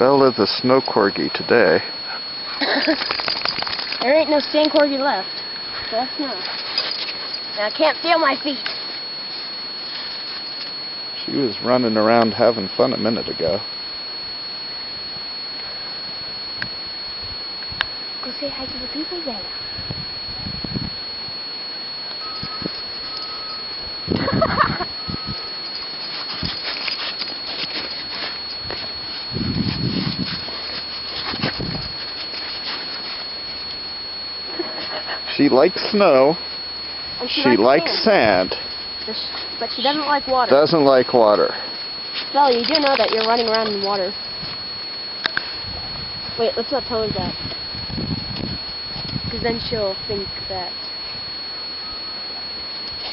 Bella the snow corgi today. there ain't no sand corgi left. Just snow. And I can't feel my feet. She was running around having fun a minute ago. Go say hi to the people there. She likes snow. And She likes sand. sand. But she- doesn't like water. Doesn't like water. Bella, you do know that you're running around in water. Wait, let's not tell her that. Because then she'll think that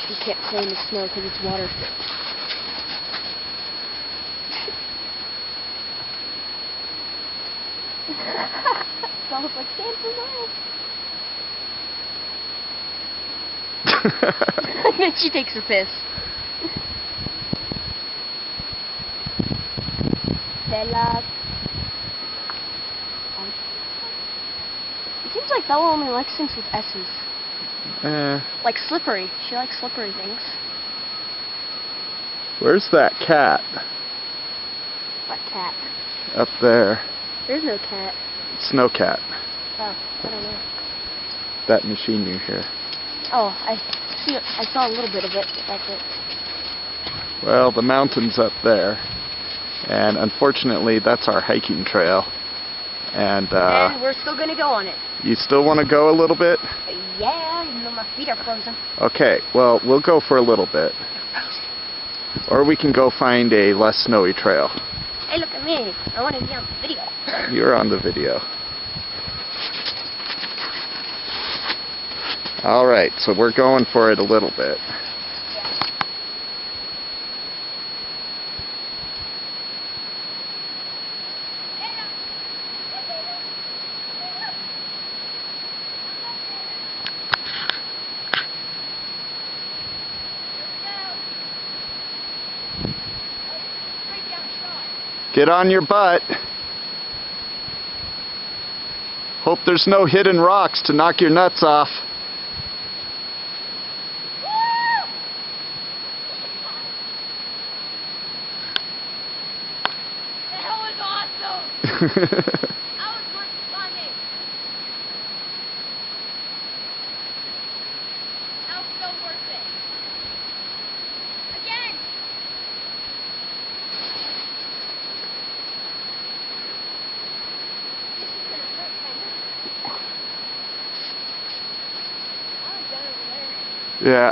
you can't play in the snow because it's water. Bella's like, stand for miles. and then she takes her piss. Bella. It seems like Bella only likes things with S's. eh, Like slippery. She likes slippery things. where's that cat? What cat? Up there. There's no cat. Snow cat. Oh, I don't know. That machine you hear. Oh, I see. I saw a little bit of it. but That's it. Well, the mountain's up there. And unfortunately, that's our hiking trail. And uh, and we're still gonna go on it. you still want to go a little bit? Yeah, even though my feet are frozen. Okay, well, we'll go for a little bit. Or we can go find a less snowy trail. Hey, look at me. I want to be on the video. You're on the video. Alright, so we're going for it a little bit. Get on your butt. Hope there's no hidden rocks to knock your nuts off. That was awesome. That was much funny. That was so worth it. Again. This is gonna hurt my knee. I'm done over there. yeah.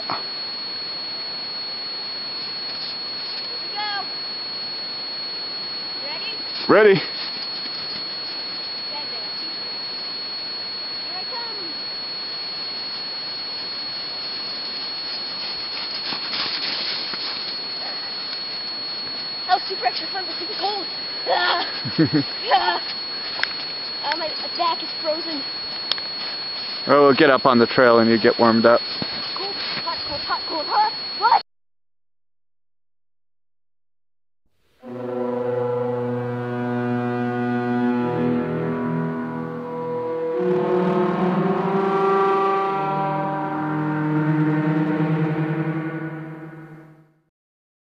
Here we go. Ready? super extra fun, but super cold. Ah, ah. Uh, my back is frozen. Oh, we'll get up on the trail and you get warmed up. Cold, hot, cold, hot, cold, hot.